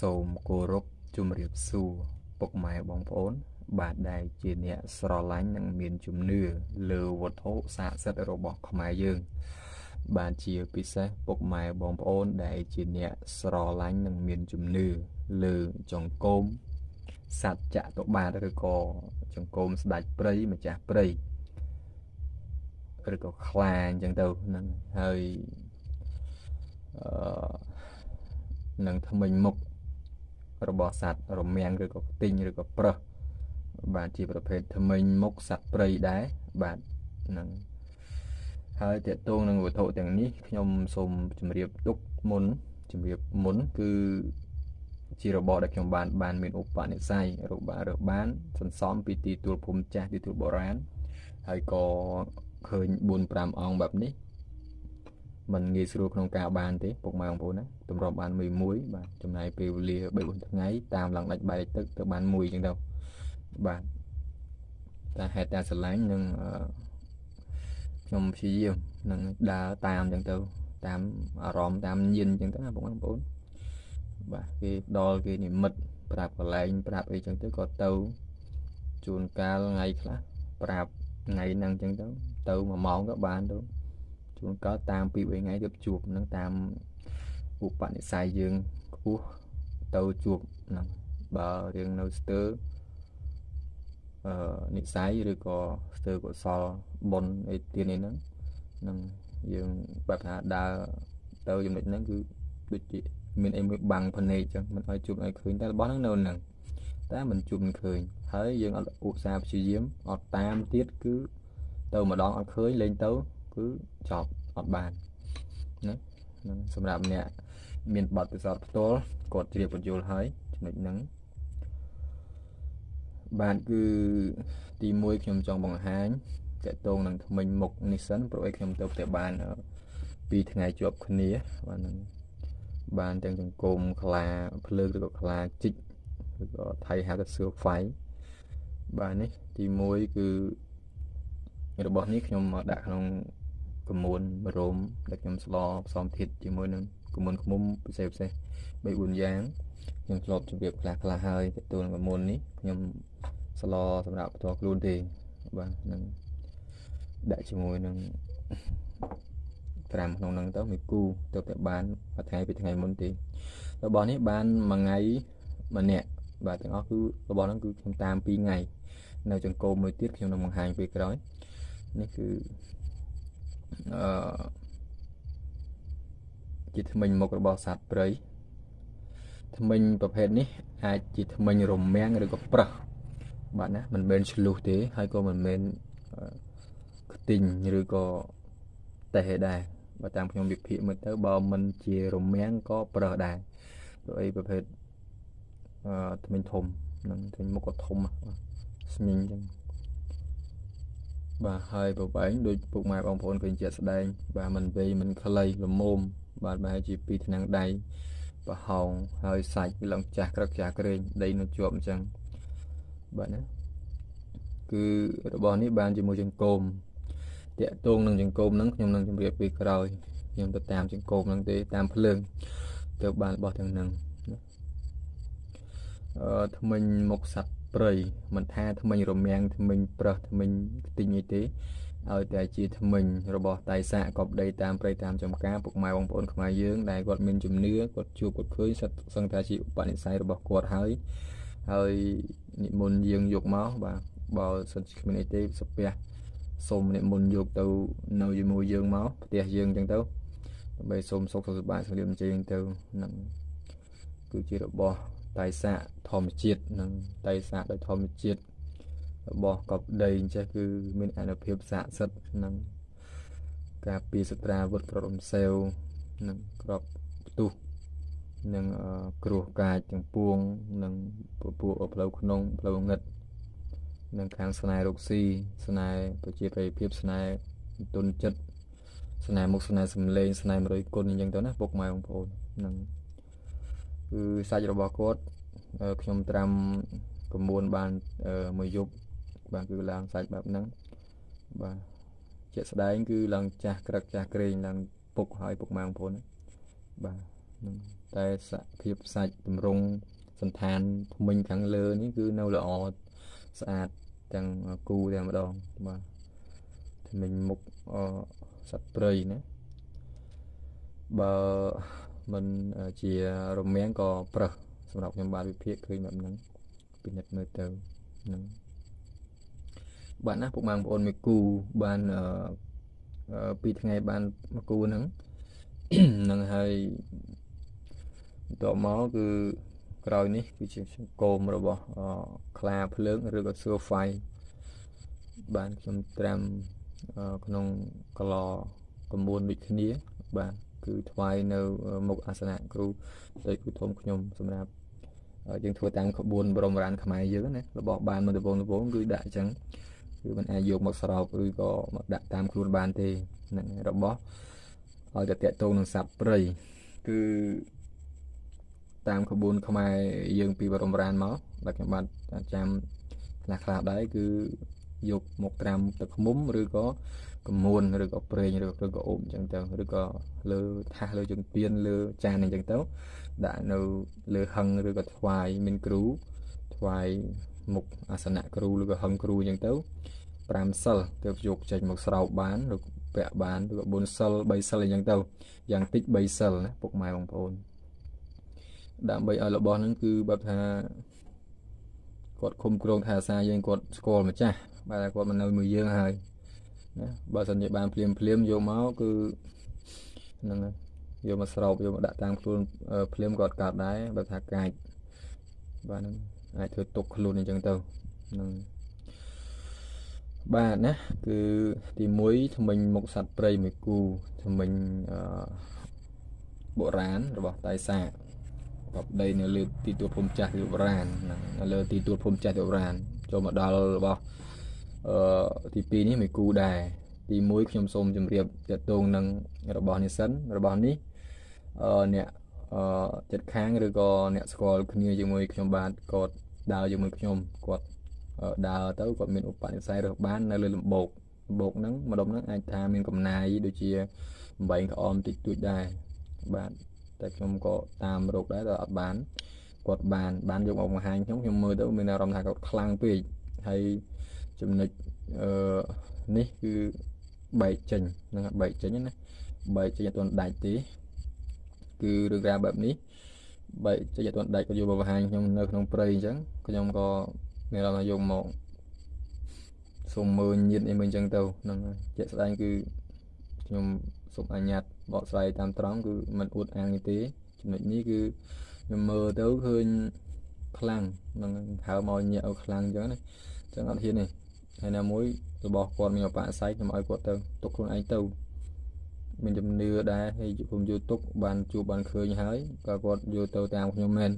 សូមគោរពជំរាបសួរពុកម៉ែបងប្អូន បាទដែលជាអ្នកស្រឡាញ់និងមានជំនឿលើវត្ថុស័ក្តិសិទ្ធិរបស់ខ្មែរយើង បាទជាពិសេសពុកម៉ែបងប្អូន ដែលជាអ្នកស្រឡាញ់និងមានជំនឿលើចង្គមសត្វចតុបាទឬក៏ចង្គមស្ដេចព្រៃម្ចាស់ព្រៃឬក៏ខ្លាអញ្ចឹងទៅហ្នឹងហើយអឺនឹងថ្មិញមុខ របស់សត្វរមាំងឬក៏ខ្ទីងឬក៏ប្រឹសបាទជាប្រភេទថ្មិញមុខសត្វព្រៃដែរបាទនឹងហើយតកតងនឹងវត្ថុទាំងនេះខ្ញុំសូមជម្រាបទុកមុនជម្រាបមុន គឺជារបរដែលខ្ញុំបានបានមានឧបនិស្ស័យរកបានរើបានសន្សំពីទីទួលភូមិចាស់ទីទួលបុរាណហើយក៏ឃើញ4 5អង្គបែបនេះ มันងាយស្រួលក្នុងការបានទេពុកម៉ែបងប្អូនណាទម្រាំបានមួយមួយបាទចំណាយពេលវេលា3 4ថ្ងៃតាមឡើងដាច់បាយទឹកទៅបានមួយអញ្ចឹងទៅបាទតែហេតុតែស្រឡាញ់នឹងខ្ញុំព្យាយាមនឹងដើរតាមអញ្ចឹងទៅតាមអារម្មណ៍តាមញៀនអញ្ចឹងទៅណាបងប្អូនបាទគេដល់គេនិមិត្តប្រាប់កន្លែងប្រាប់អីចឹងទៅក៏ទៅជួនកាលថ្ងៃខ្លះប្រាប់ថ្ងៃហ្នឹងចឹងទៅទៅ1ម៉ោងក៏បានទៅ ជួនកាលតាមពី3ថ្ងៃទៅជួបនឹងតាមឧបនិស្ស័យយើងខ្ពស់ទៅជួបហ្នឹងបើរៀងនៅស្ទើអឺនិស្ស័យឬក៏ស្ទើកុសលបុណ្យអីទៀតនេះហ្នឹងនឹងយើងបែបថាដើរទៅចំណុចហ្នឹងគឺដូចជាមានអីមួយបាំងភ្នែកចឹងមិនឲ្យជួបឲ្យឃើញតែរបស់ហ្នឹងនៅហ្នឹងតែមិនជួបមិនឃើញហើយយើងអត់ឧស្សាហ៍ព្យាយាមអត់តាមទៀតគឺទៅម្ដងអត់ឃើញលេងទៅ គឺចប់អត់បានណានឹងសម្រាប់អ្នកមានបទពិសោធន៍ផ្ទាល់គាត់ជ្រាបបញ្យល់ហើយចំណុចហ្នឹងបាទគឺទី1ខ្ញុំចង់បង្ហាញតកតងនឹងថ្មិញមុខនេះសិនព្រោះឲ្យខ្ញុំទៅផ្ទះបាន2ថ្ងៃជាប់គ្នាបាទនឹងបានទាំងចង្គមខ្លាភ្លើងឬក៏ខ្លាជីកឬក៏ថៃហៅថាសឿហ្វៃបាទនេះទី1គឺរបស់នេះខ្ញុំមកដាក់ក្នុង កមួនរោមដែលខ្ញុំស្លផ្សំធាតុជាមួយនឹងកមួនឃុំពិសេសពិសេស3 4យ៉ាងខ្ញុំធ្លាប់ជម្រាបខ្លះខ្លះហើយទទួលកមួននេះខ្ញុំស្លសម្រាប់ផ្ទាល់ខ្លួនទេបាទនឹងដាក់ជាមួយនឹង5ក្នុងហ្នឹងទៅមួយគូទៅតែបានមួយថ្ងៃពីថ្ងៃមុនទេរបស់នេះបានមួយថ្ងៃម្នាក់បាទទាំងអស់គឺរបស់ហ្នឹងគឺខ្ញុំតាម2ថ្ងៃនៅចង្គមមួយទៀតខ្ញុំនឹងបង្ហាញពេលក្រោយនេះគឺ អឺជាថ្មិញមុខរបស់សត្វព្រៃថ្មិញប្រភេទនេះ អាចជាថ្មិញរមាំងឬក៏ប្រឹសបាទណាមិនមែនឆ្លុះទេហើយក៏មិនមែនខ្ទិញឬក៏តេះដែរបើតាមខ្ញុំវិភាគមើលទៅបើមិនជារមាំងក៏ប្រឹសដែរព្រោះអីប្រភេទអឺថ្មិញធំនឹងថ្មិញមុខក៏ធំស្ញិញចឹង បាទហើយប្រវែងដូចពុកម៉ែបងប្អូនឃើញជាក់ស្ដែង បាទមិនវែងមិនខ្លីល្មមបាទប្រហែលជាពីថ្នាំងដៃប្រហោងហើយសាច់វាឡើងចាស់ក្រឹកចាស់ក្រែងដីនៅជាប់អញ្ចឹងបាទណាគឺរបស់នេះបានជាមួយចង្គមតាក់ទងនឹងចង្គមហ្នឹងខ្ញុំនឹងជម្រាបពីក្រោយខ្ញុំទៅតាមចង្គមហ្នឹងទេតាមភ្លើងទៅបានរបស់ទាំងហ្នឹងអឺថ្មិញមុខសัตว์ ព្រៃមិនថាថ្មិញរមាំងថ្មិញប្រឹសថ្មិញខ្ទីងអីទេឲ្យតែជាថ្មិញរបស់តៃសាកបដីតាមព្រៃតាមចំការពុកម៉ែបងប្អូនខ្មែរយើងដែលគាត់មានជំនឿគាត់ជួបគាត់ឃើញសិតសឹងថាជាឧបនិស្ស័យរបស់គាត់ហើយហើយនិមន្តយើងយកមកបាទបើសិនជាគ្មានអីទេសាពះសូមនិមន្តយកទៅនៅជាមួយយើងមកផ្ទះយើងអញ្ចឹងទៅដើម្បីសូមសុខសុខសប្បាយសុខលាភជ័យទៅនឹងគឺជារបស់ តៃសាធម្មជាតិនិងតៃសាដោយធម្មជាតិរបស់កបដីអញ្ចេះគឺមានអនុភាពស័ក្តិសិទ្ធិនិងការពារសត្រាវុធក្របរំសេវនិងក្របផ្ទុះនិងគ្រោះកាចទាំងពួងនិងពពួកផ្លូវក្នុងផ្លូវងឹតនិងខាងស្នេហ៍រកស៊ីស្នេហ៍ប្រជាប្រិយភាពស្នេហ៍ទុនចិត្តស្នេហ៍មុខស្នេហ៍សំឡេងស្នេហ៍100គុណអញ្ចឹងទៅណាពុកម៉ែបងប្អូននឹង គឺសាច់របស់គាត់ខ្ញុំត្រាំ9បានមួយយប់បាទគឺឡើងសាច់បែបហ្នឹងបាទជាក់ស្ដែងគឺឡើងចាស់ក្រឹកចាស់ក្រែងឡើងពុកហើយពុកម៉ែបងប្អូនបាទហ្នឹងតែសភាពសាច់តម្រង់សន្តានថ្មិញខាងលើនេះគឺនៅល្អស្អាតទាំងគូទាំងម្ដងបាទថ្មិញមុខអសត្វព្រៃណាបើ មិនជារមាំងក៏ប្រឹសសម្រាប់ខ្ញុំបាទវិភាគឃើញបែបហ្នឹងពិនិត្យមើលទៅហ្នឹងបាទណាពុកម៉ែបងប្អូនមួយគូបានពីរថ្ងៃបានមួយគូហ្នឹងនឹងហើយតមកគឺក្រោយនេះគឺជាគោមរបស់ខ្លាភ្លើងឬក៏សឿហ្វៃបានខ្ញុំត្រាំក្នុងកឡកម្ពុជាដូចគ្នាបាទ គឺថ្វាយនៅមុខអាសនៈគ្រូដោយគ្រូធំខ្ញុំសម្រាប់យើងធ្វើតាមក្បួនបរមរានខ្មែរយើងណារបស់បានមកដំបូងដំបូងគឺដាក់អញ្ចឹងគឺมันអាចយកមកស្រោបឬក៏មកដាក់តាមខ្លួនបានទេហ្នឹងរបស់ឲ្យតែតកតងនឹងសัตว์ព្រៃគឺតាមក្បួនខ្មែរយើងពីបរមរានមកដែលខ្ញុំបានចាំខ្លះខ្លះដែរគឺយកមកត្រាំទឹកឃ្មុំឬក៏ កមួនឬក៏ប្រេងឬក៏អូបអញ្ចឹងទៅឬក៏លើថាសលើជើងពៀនលើចានអញ្ចឹងទៅដាក់នៅលើហឹងឬក៏ថ្វាយមានគ្រូថ្វាយមុខអាសនៈគ្រូឬក៏ហឹងគ្រូអញ្ចឹងទៅ5សិលទើបយកចេញមកស្រោបបានឬពាក់បានឬក៏4សិល3សិលអញ្ចឹងទៅយ៉ាងតិច3សិលណាពុកម៉ែបងប្អូនដើម្បីឲ្យរបស់ហ្នឹងគឺបែបថាគាត់គុំក្រងថែអាសាយើងគាត់ស្គាល់ម្ចាស់បាទគាត់មកនៅមួយយើងហើយ ណាបើសិនជាបានភ្លាមភ្លាមយកមកគឺហ្នឹងយកមកស្រោបយកមកដាក់តាមខ្លួនភ្លាមគាត់កាត់ដែរបើថាកាច់បាទហ្នឹងអាចធ្វើទុកខ្លួនអញ្ចឹងទៅហ្នឹងបាទណាគឺទី1ថ្មិញមុខសត្វព្រៃមួយគូថ្មិញអឺបុរាណរបស់តៃសាបបដីនៅលើទីទួលភូមិចាស់ទីបុរាណនៅលើទីទួលភូមិចាស់ទីបុរាណចូលមកដល់របស់ អឺទី2នេះមួយគូដែរទី1ខ្ញុំសូមជម្រាបតកតងនឹងរបស់នេះសិនរបស់នេះអឺអ្នកអឺចិត្តខាងឬក៏អ្នកស្គាល់គ្នាជាមួយខ្ញុំបាទគាត់ដើរជាមួយខ្ញុំគាត់ដើរទៅគាត់មានឧបនិស្ស័យរើសបាននៅលើលំបោកលំបោកហ្នឹងម្ដុំហ្នឹងអាចថាមានកំណាយដូចជាបំបែងក្អមតិចតួចដែរបាទតែខ្ញុំក៏តាមរោគដែរតែអត់បានគាត់បានបានយកមកបង្ហាញខ្ញុំខ្ញុំមើលទៅមានអារម្មណ៍ថាគាត់ខ្លាំងពេកហើយ ចំណុចអឺនេះគឺបែកចេញហ្នឹងបែកចេញណាបែកចេញអត់ទាន់ដាច់ទេគឺរឿងរ៉ាវបែបនេះបែកចេញអត់ទាន់ដាច់ក៏យកមកបង្ហាញខ្ញុំនៅក្នុងព្រៃអញ្ចឹងខ្ញុំក៏មានអារម្មណ៍ថាយកមកសូមមើលញៀនអីមើលអញ្ចឹងទៅហ្នឹងជាក់ស្ដែងគឺខ្ញុំសូមអនុញ្ញាតបកស្រាយតាមត្រង់គឺមិនអួតអាងទេចំណុចនេះគឺខ្ញុំមើលទៅឃើញខ្លាំងនឹងហៅមកញាក់ឲ្យខ្លាំងអញ្ចឹងណាអញ្ចឹងអត់ហ៊ានទេ ហើយណាមួយរបស់គាត់មានអបអស័យខ្ញុំឲ្យគាត់ទៅទុកខ្លួនឯងទៅមានជំនឿដែរហើយខ្ញុំយកទុកបានជួបបានឃើញហើយក៏គាត់យកទៅតាមខ្ញុំមែន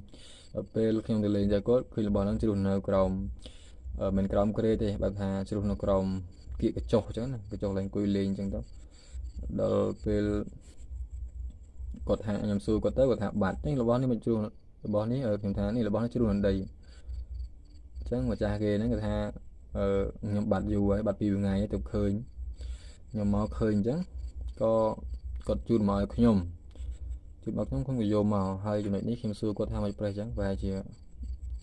ដល់ពេលខ្ញុំទៅលេងទៅគាត់ឃើញរបស់ហ្នឹងជ្រុះនៅក្រោមមិនក្រោមក្រេទេបើថាជ្រុះនៅក្រោមគៀកកញ្ចុះអញ្ចឹងណាកញ្ចុះឡើងអង្គុយលេងអញ្ចឹងទៅដល់ពេលគាត់ថាខ្ញុំសួរគាត់ទៅគាត់ថាបាត់នេះរបស់នេះមិនជ្រុះរបស់នេះខ្ញុំថានេះរបស់នេះជ្រុះនៅដីអញ្ចឹងម្ចាស់គេហ្នឹងគាត់ថាអឺ ខ្ញុំបាត់យូរហើយបាត់ពីរថ្ងៃទៅឃើញខ្ញុំមកឃើញអញ្ចឹងក៏គាត់ជូនមកឲ្យខ្ញុំជូនមកខ្ញុំខ្ញុំក៏យកមកហើយចំណុចនេះខ្ញុំសួរគាត់ថាមិនប្រេះអញ្ចឹងប្រហែលជា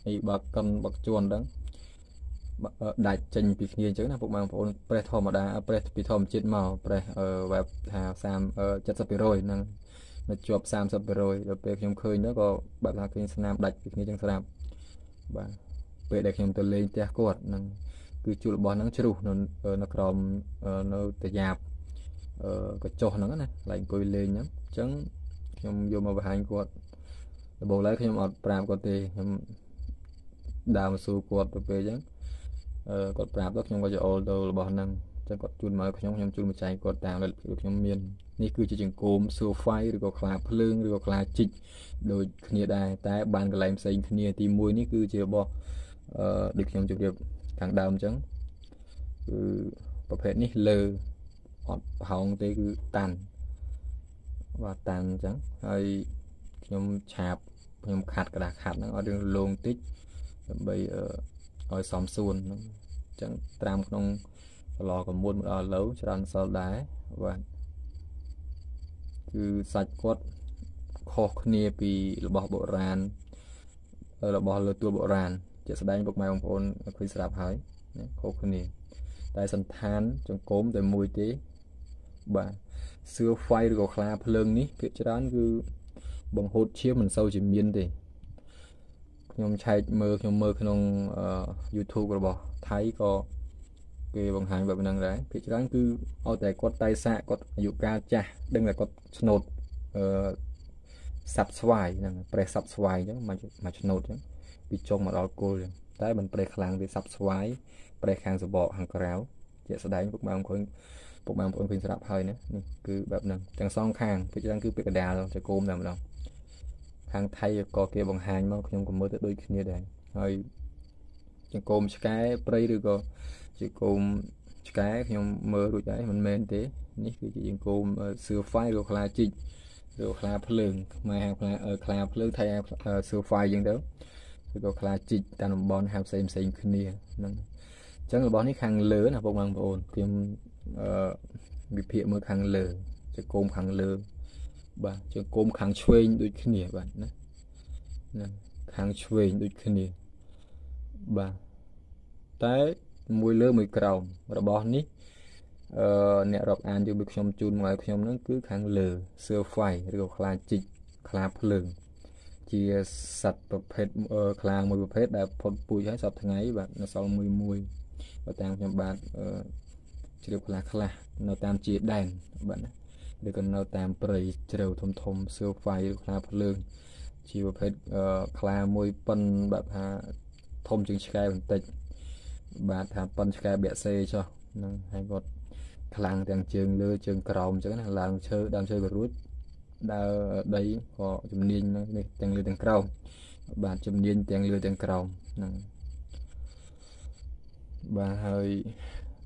អីបើកិនបើជន់ហ្នឹងដាច់ចេញពីគ្នាអញ្ចឹងណាពុកបងប្អូនប្រេះធម្មតាប្រេះពីធម្មជាតិមកប្រេះបែបថា30 70%ហ្នឹងនៅជាប់30%ដល់ពេលខ្ញុំឃើញទៅក៏បែបថាឃើញស្នាមដាច់ពីគ្នាអញ្ចឹងស្រាប់បាទពេលដែលខ្ញុំទៅលេងផ្ទះគាត់ហ្នឹង គឺជួលរបស់ហ្នឹងជ្រុះនៅនៅក្រោមនៅតាយ៉ាបអឺកញ្ចុះហ្នឹងណាឡែកអង្គុយលេងហ្នឹងអញ្ចឹងខ្ញុំយកមកបង្ហាញគាត់ដំបូងឡើយខ្ញុំអត់ប្រាប់គាត់ទេខ្ញុំដើរមកសួរគាត់ទៅពេលអញ្ចឹងអឺគាត់ប្រាប់ទៅខ្ញុំក៏ចូលទៅរបស់ហ្នឹងអញ្ចឹងគាត់ជូនមកខ្ញុំខ្ញុំជូនមកចែកគាត់តាមលទ្ធភាពខ្ញុំមាននេះគឺជាចង្គមសួរហ្វៃឬក៏ខ្លាភ្លើងឬក៏ខ្លាជីកដូចគ្នាដែរតែបានកន្លែងផ្សេងគ្នាទី1នេះគឺជារបស់អឺដូចខ្ញុំជម្រាប ខាងដើមអញ្ចឹងគឺប្រភេទនេះលើអត់ប្រហោងទេគឺតាន់បាទតាន់អញ្ចឹងហើយខ្ញុំឆាបខ្ញុំខាត់กระดาษខាត់ហ្នឹងឲ្យរឿងលោងតិចដើម្បីឲ្យសមសួនហ្នឹងអញ្ចឹងត្រាំក្នុងកឡកមួនមកដល់លើច្រើនសល់ដែរបាទគឺសាច់គាត់ខ ខុសគ្នាពីរបស់បុរាណរបស់លើទួលបុរាណ ជាស្ដែងពុកម៉ែបងប្អូនឃើញស្រាប់ហើយណាខុសគ្នាតែសន្តានចង្គមតែមួយទេបាទសឿហ្វៃឬក៏ខ្លាភ្លើងនេះភាគច្រើនគឺបង្ហូតឈាមមិនសូវជាមានទេខ្ញុំឆែកមើលខ្ញុំមើលក្នុង YouTube របស់ថៃក៏គេបង្ហាញបែបហ្នឹងដែរភាគច្រើនគឺឲ្យតែគាត់តៃសាគាត់អាយុកាលចាស់ដឹងតែគាត់ឆ្នោតអឺសាប់ស្វាយហ្នឹងប្រេះសាប់ស្វាយអញ្ចឹងមកមកឆ្នោតអញ្ចឹង ពីចុងមកដល់គល់អញ្ចឹងតែមិនប្រេះខ្លាំងទេសាប់ស្វាយប្រេះខាងសបកខាងក្រៅជាក់ស្ដែងពុកម៉ែបងប្អូនពុកម៉ែបងប្អូនឃើញស្រាប់ហើយណានេះគឺបែបហ្នឹងទាំងសងខាងភាគច្រើនគឺពាក្យកដាលចកុំតែម្ដងខាងថៃក៏គេបង្ហាញមកខ្ញុំក៏មើលទៅដូចគ្នាដែរហើយចង្គមឆ្កែព្រៃឬក៏ជាគោមឆ្កែខ្ញុំមើលរួចហើយមិនមែនទេនេះគឺជាចង្គមសឿហ្វាយឬខ្លាជីកឬខ្លាភ្លើងខ្មែរហៅខ្លាខ្លាភ្លើងថៃហៅសឿហ្វាយអញ្ចឹងទៅ ឬក៏ខ្លាជីកតាមតំបន់ហៅផ្សេងផ្សេងគ្នាហ្នឹងអញ្ចឹងរបស់នេះខាងលើណាបងប្អូនខ្ញុំអឺវិភាគមើលខាងលើចង្គមខាងលើ បាទចង្គមខាងឆ្វេងដូចគ្នាបាទណាហ្នឹងខាងឆ្វេងដូចគ្នាបាទតែមួយលើមួយក្រោមរបស់នេះអឺអ្នករាប់អានជាមួយខ្ញុំជូនមកឲ្យខ្ញុំហ្នឹងគឺខាងលើសឿហ្វៃឬក៏ខ្លាជីកខ្លាភ្លើង ជាសត្វប្រភេទខ្លាមួយប្រភេទដែលផុតពូជហើយសពថ្ងៃបាទនៅសល់មួយមួយបើតាមខ្ញុំបាទអឺជ្រាបខ្លះខ្លះនៅតាមជាដែនបាទណាឬក៏នៅតាមព្រៃជ្រៅធំធំសឿហ្វៃឬខ្លាភ្លើងជាប្រភេទខ្លាមួយប៉ុនបែបថាធំជាងឆ្កែបន្តិចបាទថាប៉ុនឆ្កែបាក់សេចុះហ្នឹងហើយគាត់ខ្លាំងទាំងជើងលើជើងក្រោមអញ្ចឹងណាឡើងឈើដើមឈើក៏រួច ដើរដីក៏ជំនាញនេះទាំងលើទាំងក្រោមបាទជំនាញទាំងលើទាំងក្រោមហ្នឹងបាទហើយ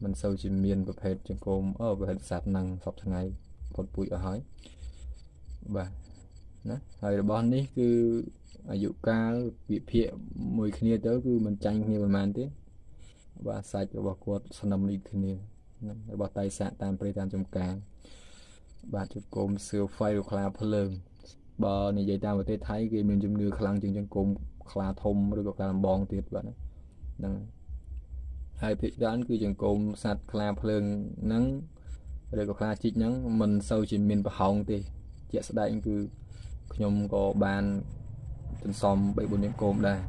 មិនសូវជាមានប្រភេទចង្គមអឺប្រភេទសត្វហ្នឹងសពថ្ងៃផុតពូជអស់ហើយបាទណាហើយរបស់នេះគឺអាយុកាលវិភាគមួយគ្នាទៅគឺមិនចាញ់គ្នាប្រហែលទេបាទសាច់របស់គាត់ស្នឹមនេះគ្នារបស់តៃសាក់តាមព្រៃតាមចំការ បាទជង្គមសឿហ្វៃឬខ្លាភ្លើងបើនិយាយតាមប្រទេសថៃគេមានជំនឿខ្លាំងជាងជង្គមខ្លាធំឬក៏ខ្លាដំបងទៀតបាទហ្នឹងហើយភាគច្រើនគឺចង្គមសត្វខ្លាភ្លើងហ្នឹងឬក៏ខ្លាជីកហ្នឹងមិនសូវជាមានប្រហោងទេ ជាក់ស្ដែងគឺខ្ញុំក៏បានសន្សំ3 4យ៉ាងគោមដែរ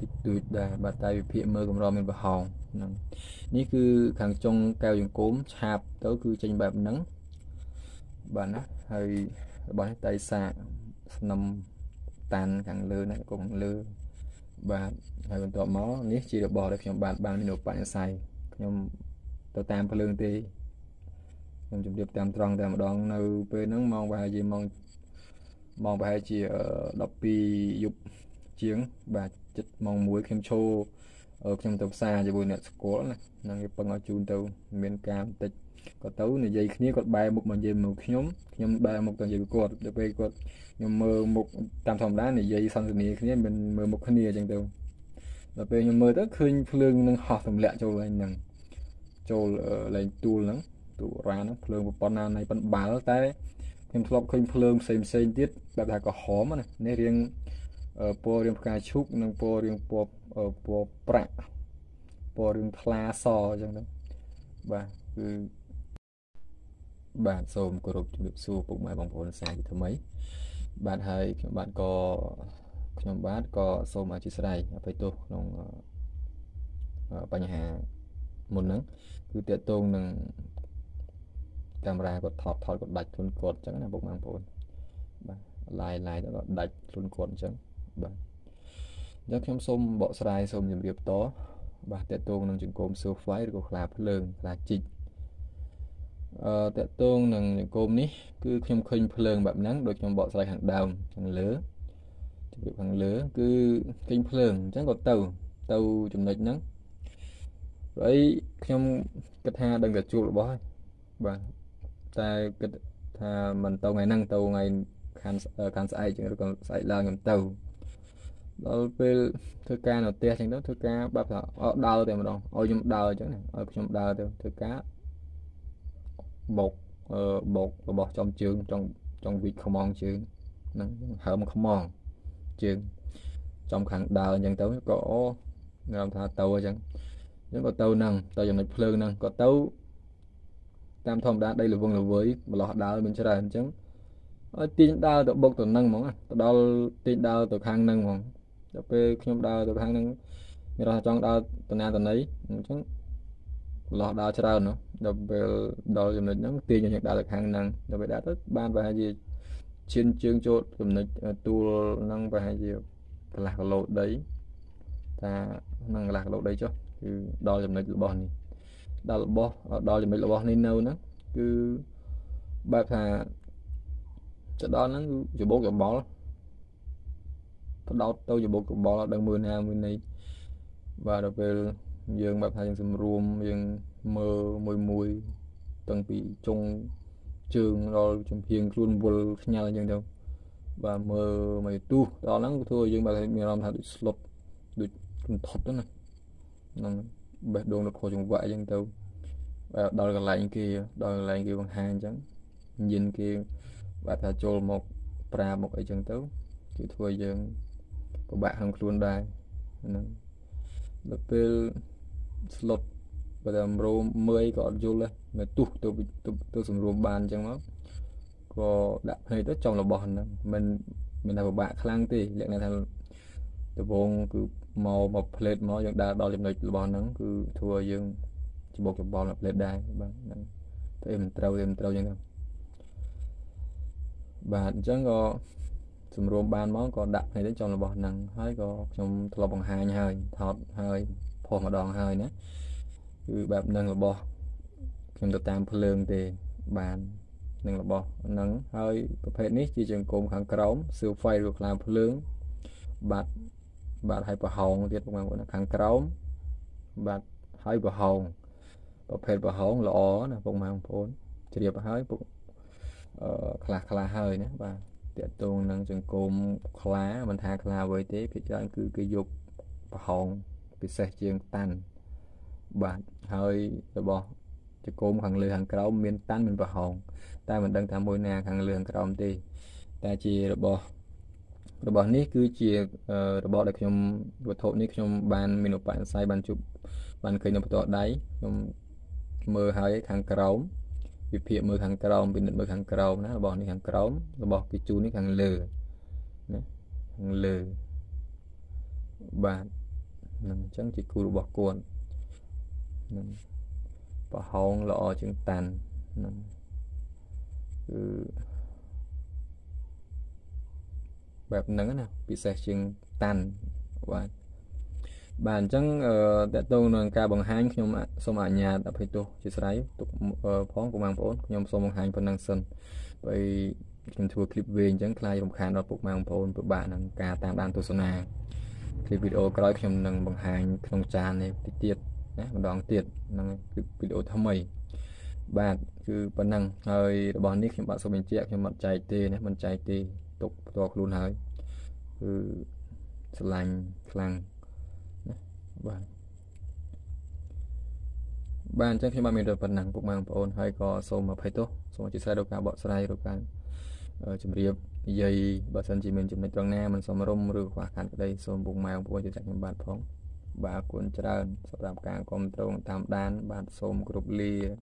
តិចតួចដែរបាទតែវិភាគមើលកម្រមានប្រហោងហ្នឹងនេះគឺខាងចុងកែវចង្គមឆាបទៅគឺចេញបែបហ្នឹង បាទណាហើយរបស់នេះតៃសាស្នឹមតាន់ខាងលើណាកុំខាងលើបាទហើយបន្ទាប់មកនេះជារបស់ដែលខ្ញុំបានបានមានឧបនិស្ស័យខ្ញុំទៅតាមភ្លើងទេខ្ញុំជម្រាបតាមត្រង់តែម្ដងនៅពេលហ្នឹងម៉ោងប្រហែលជាម៉ោងម៉ោងប្រហែលជា12យប់ជាងបាទចិត្តម៉ោង1ខ្ញុំឈោខ្ញុំទៅផ្សារជាមួយអ្នកស្គាល់ណាហ្នឹងគេពឹងឲ្យជូនទៅ មានការបន្តិច ក៏ទៅនិយាយគ្នាគាត់បែរមុខមកនិយាយមកខ្ញុំខ្ញុំបែរមុខទៅនិយាយគាត់ដល់ពេលគាត់ខ្ញុំមើលមុខតាមធម្មតានិយាយសន្ទនាគ្នាមិនមើលមុខគ្នាអញ្ចឹងទៅដល់ពេលខ្ញុំមើលទៅឃើញភ្លើងនឹងហោះទម្លាក់ចូលឡើងហ្នឹងចូលលេងទួលហ្នឹងទូរ៉ាហ្នឹងភ្លើងប៉ុណ្ណានៃប៉ុនបាល់តែខ្ញុំធ្លាប់ឃើញភ្លើងផ្សេងផ្សេងទៀតបែបថាក្រហមណានេះរៀងពណ៌រៀងផ្កាឈូកនិងពណ៌រៀងពណ៌ពណ៌ប្រាក់ពណ៌រៀងថ្លាសអញ្ចឹងទៅបាទគឺ បាទសូមគោរពជំរាបសួរពុកម៉ែបងប្អូនសាជាថ្មី បាទហើយខ្ញុំបាទក៏ខ្ញុំបាទក៏សូមអធិស្ឋានអភ័យទោសក្នុងបញ្ហាមុនហ្នឹងគឺតកតងនឹងកាមេរ៉ាគាត់ថតថតគាត់ដាច់ខ្លួនគាត់អញ្ចឹងណាពុកម៉ែបងប្អូនបាទឡាយឡាយទៅគាត់ដាច់ខ្លួនគាត់អញ្ចឹងបាទអញ្ចឹងខ្ញុំសូមបកស្រាយសូមជម្រាបតបាទតកតងនឹងចង្គម surfly ឬក៏ខ្លាភ្លើងខ្លាជីក អឺតកតងនឹងចង្គមនេះគឺខ្ញុំឃើញភ្លើងបែបហ្នឹងដូចខ្ញុំបកស្រាយខាងដើមខាងលើជម្រាបខាងលើគឺឃើញភ្លើងអញ្ចឹងក៏ទៅ ទៅចំណុចហ្នឹងហើយខ្ញុំគិតថាដឹងតែជួបរបស់ហើយបាទតែគិតថាមិនទៅថ្ងៃហ្នឹងទៅថ្ងៃខានខានស្អែកឬក៏ស្អែកឡើងខ្ញុំទៅដល់ពេលធ្វើការនៅផ្ទះអញ្ចឹងទៅធ្វើការបែបថាដើរតែម្ដងឲ្យខ្ញុំដើរអញ្ចឹងណាឲ្យខ្ញុំដើរទៅធ្វើការ បោកអឺបោករបស់ចំជើងចង់ចង់វិចខ្មងជើងហ្នឹងហើមខ្មងជើងចំខាងដើរអញ្ចឹងទៅក៏អូងាប់ថាទៅអញ្ចឹងអញ្ចឹងក៏ទៅហ្នឹងទៅចំណុចភ្លើងហ្នឹងក៏ទៅតាមធម្មតាដីលវងលវើយម្លោះដើរមានច្រើនអញ្ចឹងឲ្យទាញដើរទៅបុកទៅហ្នឹងហ្មងទៅដល់ទាញដើរទៅខាងហ្នឹងហ្មងដល់ពេលខ្ញុំដើរទៅខាងហ្នឹងមានរស់ចង់ដើរទៅណាទៅណីអញ្ចឹងម្លោះដើរច្រើននោះដល់ពេលដល់ចំណុចហ្នឹងទាញយើងដើរទៅខាងហ្នឹងដល់ពេលដើរទៅបានប្រហែលជាឈានជើងចូលចំណុចទួលហ្នឹងប្រហែលជាកន្លះគីឡូដីថាហ្នឹងកន្លះគីឡូដីចុះគឺដល់ចំណុចរបស់នេះដល់របស់ដល់ចំណុចរបស់នេះនៅហ្នឹងគឺបែបថាទៅដល់ហ្នឹងគឺច្បោកច្បល់បដោតទៅច្បោកច្បល់អត់ដឹងមើលណាមើលណីបាទដល់ពេល យើងបែបថាយើងសម្រួមយើងមើលមួយមួយតាំងពីចុងជើងដល់ចំហៀងខ្លួនវល់ខ្ញាល់អញ្ចឹងទៅបាទមើលមកទូដល់ហ្នឹងធ្វើឲ្យយើងបាទមានអារម្មណ៍ថាដូចស្លុតដូចគំថត់ទៅណាហ្នឹងបេះដូងនៅខុសចង្វាក់អញ្ចឹងទៅបាទដល់កន្លែងគេដល់កន្លែងគេបង្ហាញអញ្ចឹងញិនគេបាទថាចូលមកប្រាមកអីចឹងទៅគឺធ្វើឲ្យយើងពិបាកក្នុងខ្លួនដែរហ្នឹងដល់ពេល ស្លុតបើតែរោមមើលក៏អត់យល់ដែរមកទុះទៅទៅសម្រួមបានអញ្ចឹងមកក៏ដាក់ភ្នែកទៅចំរបស់ហ្នឹងមិនមានថាពិបាកខ្លាំងទេលក្ខណៈថាដំបងគឺមកមកផ្លេតមកយើងដើរដល់ចំណុចរបស់ហ្នឹងគឺធ្វើឲ្យយើងច្បុកច្បល់មកផ្លេតដែរបាទហ្នឹងទៅមិនត្រូវទេមិនត្រូវអញ្ចឹងបាទអញ្ចឹងក៏សម្រួមបានមកក៏ដាក់ភ្នែកទៅចំរបស់ហ្នឹងហើយក៏ខ្ញុំធ្លាប់បង្ហាញហើយថតហើយ ផុសម្ដងហើយណាគឺបែបហ្នឹងរបស់ខ្ញុំទៅតាមភ្លើងទេបាននឹងរបស់ហ្នឹងហើយប្រភេទនេះជាចង្គមខាងក្រោមសៀវហ្វៃឬខ្លាភ្លើងបាត់បាទហើយប្រហោងទៀតបងប្អូនខាងក្រោមបាទហើយប្រហោងប្រភេទប្រហោងល្អណាបងប្អូនជ្រាបហើយពុកអឺខ្លះខ្លះហើយណាបាទតកតងនឹងចង្គមខ្លាមិនថាខ្លាអ្វីទេភាគច្រើនគឺគេយកប្រហោង ពិសេសជាងតាន់បាទហើយរបស់ចង្គមខាងលើខាងក្រោមមានតាន់មានប្រហោងតែមិនដឹងថាមួយណាខាងលើខាងក្រោមទេតែជារបស់របស់នេះគឺជារបស់ដែលខ្ញុំវត្ថុនេះខ្ញុំបានមានឧបនិស្ស័យបានជួបបានឃើញនៅផ្ទាល់ដៃខ្ញុំមើលហើយខាងក្រោមវិភាគមើលខាងក្រោមពិនិត្យមើលខាងក្រោមណារបស់នេះខាងក្រោមរបស់គេជូននេះខាងលើណាខាងលើបាទ នឹងអញ្ចឹងជាគូរបស់គាត់នឹងប្រហោងល្អជាងតាន់នឹងគឺបែបហ្នឹងណាពិសេសជាងតាន់បាទបាទអញ្ចឹងតកតងនឹងការបង្ហាញខ្ញុំសូមអនុញ្ញាតអភ័យទោសជាស្រ័យទុកផងពុកម៉ែបងប្អូនខ្ញុំសូមបង្ហាញប៉ុណ្ណឹងសិនបើខ្ញុំធ្វើคลิปវែងអញ្ចឹងខ្លាចរំខានដល់ពុកម៉ែបងប្អូនពិបាកនឹងការតាមដានទស្សនា คลิปវីដេអូក្រោយខ្ញុំនឹងបង្ហាញក្នុងចាននេះតិចទៀតណាម្ដងទៀតនឹងคลิปវីដេអូថ្មីបាទគឺប៉ុណ្ណឹងហើយរបស់នេះខ្ញុំបាទសូមបញ្ជាក់ខ្ញុំមិនចែកទេណាមិនចែកទេទុកផ្ទាល់ខ្លួនហើយគឺស្រឡាញ់ខ្លាំងបាទបាទអញ្ចឹងខ្ញុំបានមានតែប៉ុណ្ណឹងពុកម៉ែបងប្អូនហើយក៏សូមអភ័យទោសសូមអធិស្ឋានដល់ការបកស្រាយឬការជម្រាប និយាយបើសិនជាមានចំណុចត្រង់ណាមិនសមរម្យឬខ្វះខាតក្តីសូមពុកម៉ែបងប្អូនជួយចាត់ខ្ញុំបាទផងបាទអរគុណច្រើនសម្រាប់ការគ្រប់គ្រងតាមដាន បាទសូមគោរពលា